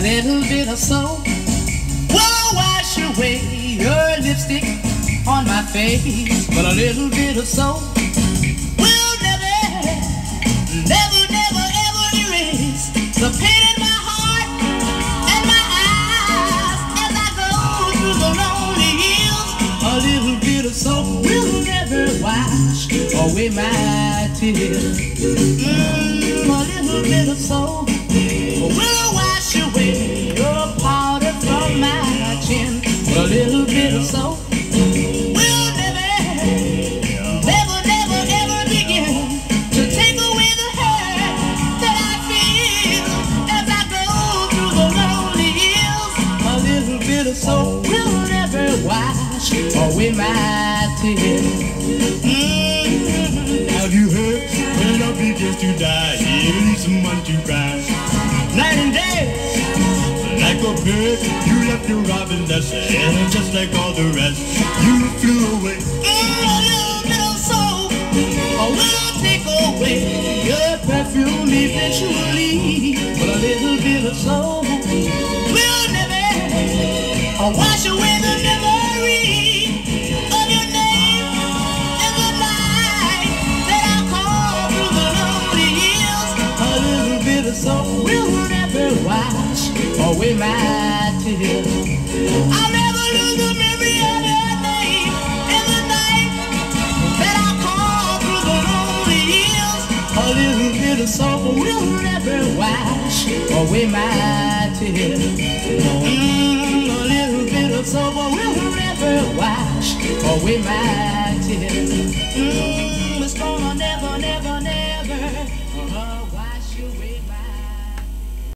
little bit of soap will wash away your lipstick on my face. But a little bit of soap will never, never, never, ever erase the pain in my heart and my eyes as I go through the lonely hills. A little bit of soap will never wash away my tears. Mm, little soap will never wash away my tears. Mm. Have you heard? When love begins to die, he needs someone to cry. Night and day, like a bird, you left your robin nest, and just like all the rest, you flew away. Mm, little bit of soap will take away your perfume eventually. Away my tears. I'll never lose the memory of your name In the night that I call through the lonely years. A little bit of soul will never wash away my tears. Mm, a little bit of soul will never wash away my tears. Mm, it's gonna never, never, never.